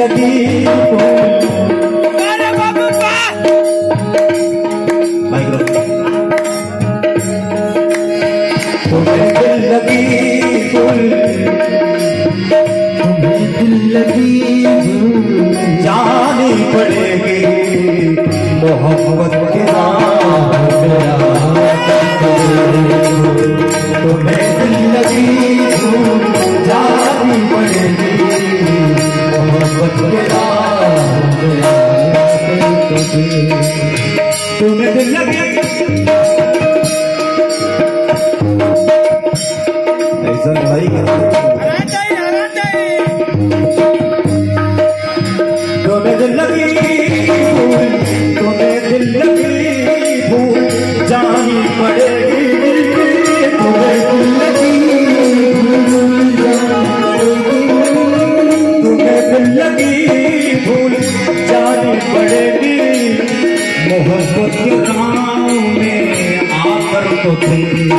लगी लगी जानी पड़ेगी। मोहब्बत के तुम्हें लगी जानी पड़ेगी। मोहब्बत के तुम्हें लगी ऐसा लड़ाई करते नाम में आकर तो देखो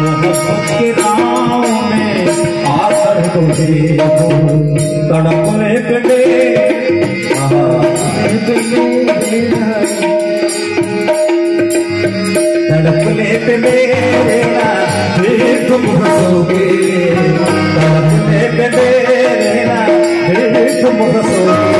मोहब्बत के नाम में आकर तो देखो तड़पने कटे तड़पने पे तुम हंसोगे तड़पने पे तुम हंसोगे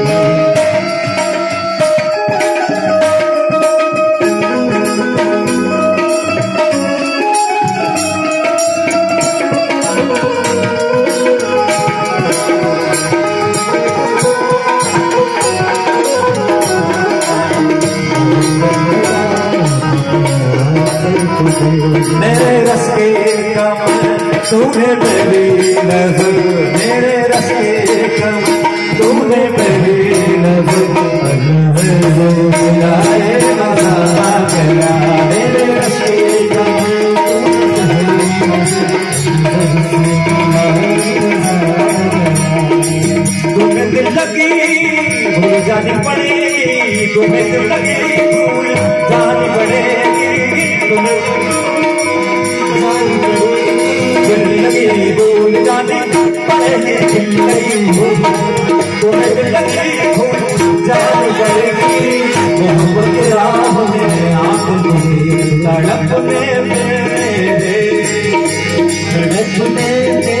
मेरे रस के कमर तुम्हें मेरी नज़र, मेरे रस के कमर तुम्हें मेरी नज़र। मेरे रस के तुम्हें दिल लगी, भूल जानी पड़ेगी तुम्हें दिल लगी, भूल जानी पड़ेगी तड़प में मेरे तड़प में मेरी